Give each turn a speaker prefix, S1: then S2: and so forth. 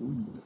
S1: Ooh.